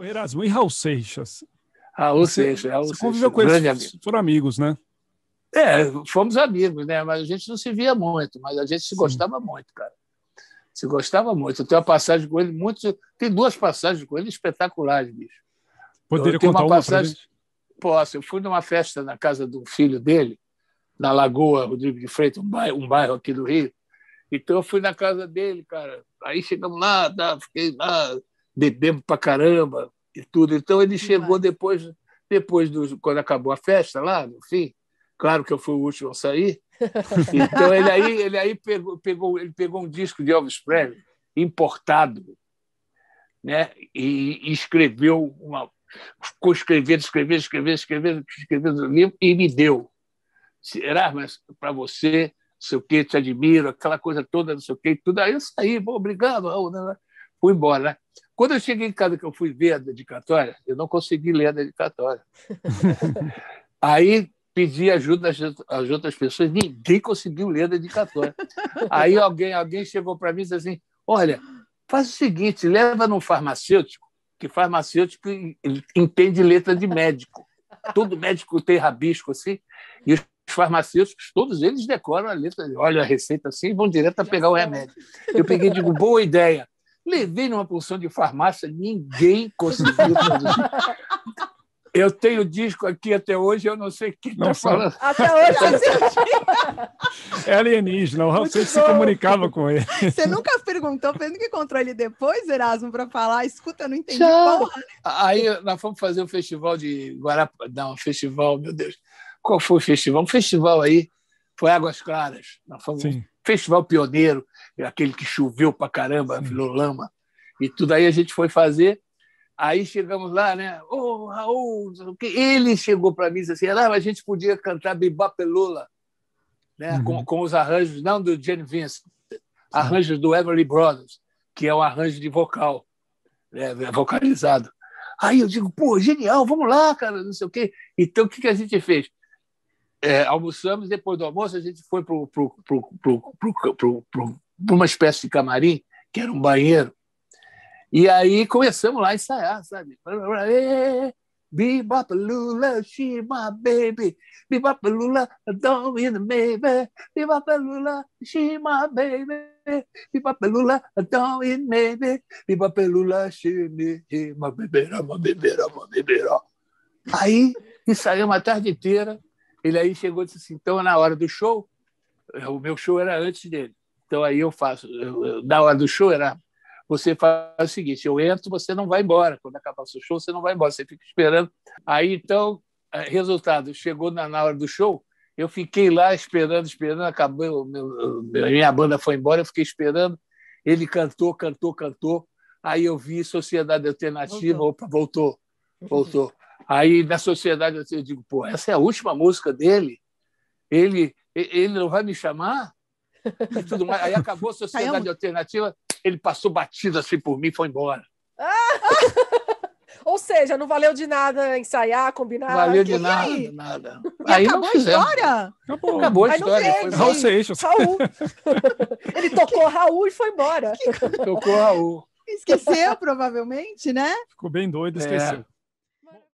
Erasmo, e Raul Seixas? Raul Seixas. Raul você conviveu com eles, amigo. foram amigos, né? É, fomos amigos, né? Mas a gente não se via muito, mas a gente se Sim. gostava muito, cara. Se gostava muito. Eu tenho uma passagem com ele, muito. Tem duas passagens com ele espetaculares, bicho. Poderia contar uma, uma passagem. Posso. Eu fui numa festa na casa do filho dele, na Lagoa Rodrigo de Freitas, um bairro, um bairro aqui do Rio. Então eu fui na casa dele, cara. Aí chegamos lá, tá, fiquei lá, bebemos pra caramba e tudo. Então ele chegou depois, depois do, quando acabou a festa lá, no fim. Claro que eu fui o último a sair. Então ele aí, ele aí pegou, pegou, ele pegou um disco de Elvis Presley importado, né? E, e escreveu uma, ficou escrevendo, escrevendo, escrevendo, escrevendo, escrevendo livro e me deu. Será, mas para você, não sei o que, te admiro, aquela coisa toda, não sei o que, tudo. Aí eu saí, bom, obrigado, Raul, né, né? fui embora. Né? Quando eu cheguei em casa que eu fui ver a dedicatória, eu não consegui ler a dedicatória. Aí pedi ajuda às outras pessoas, ninguém conseguiu ler a dedicatória. Aí alguém, alguém chegou para mim e disse assim: Olha, faz o seguinte, leva num farmacêutico, que farmacêutico entende letra de médico. Todo médico tem rabisco assim, e os farmacêuticos, todos eles decoram a letra, olha a receita assim e vão direto a pegar o remédio. Eu peguei e digo: boa ideia. Levei numa porção de farmácia, ninguém conseguiu produzir. Eu tenho disco aqui até hoje, eu não sei quem está falando. Até hoje É alienígena, o Raul se comunicava com ele. Você nunca perguntou, Pedro que encontrou ele depois, Erasmo, para falar? Escuta, eu não entendi porra, né? Aí nós fomos fazer um festival de Guarapá, não, um festival, meu Deus. Qual foi o festival? Um festival aí, foi Águas Claras. Nós fomos Sim. Festival pioneiro, aquele que choveu para caramba, virou lama. E tudo aí a gente foi fazer. Aí chegamos lá, né? Ô, oh, Raul, ele chegou para mim e disse assim: ah, a gente podia cantar Bibapelula, né? Uhum. Com, com os arranjos, não do Gene Vincent, arranjos do Everly Brothers, que é um arranjo de vocal, né? vocalizado. Aí eu digo, pô, genial, vamos lá, cara, não sei o quê. Então, o que, que a gente fez? É, almoçamos, depois do almoço, a gente foi para uma espécie de camarim, que era um banheiro, e aí começamos lá a ensaiar, sabe? Bebopalula, she my baby. Bebopalula, don't in the baby. Bebopalula, she my baby. Bebopalula, don't in baby. Bebopalula, she me, my baby, my baby. Aí ensaiamos a tarde inteira. Ele aí chegou e disse assim: então, na hora do show, o meu show era antes dele. Então aí eu faço, eu, na hora do show era você faz o seguinte: eu entro, você não vai embora. Quando acabar o seu show, você não vai embora, você fica esperando. Aí, então, é, resultado: chegou na, na hora do show, eu fiquei lá esperando, esperando, acabou, meu, minha banda foi embora, eu fiquei esperando. Ele cantou, cantou, cantou. Aí eu vi Sociedade Alternativa, voltou. opa, voltou, voltou. Aí na Sociedade eu digo, pô, essa é a última música dele. Ele, ele não vai me chamar? E tudo mais. Aí acabou a Sociedade Alternativa, ele passou batido assim por mim e foi embora. Ou seja, não valeu de nada ensaiar, combinar. Não valeu de nada, aí? nada. E aí acabou a história? Acabou, acabou a história. Foi Raul Seixas. Raul. Ele tocou Raul e foi embora. Tocou Raul. Esqueceu, provavelmente, né? Ficou bem doido, esqueceu. É.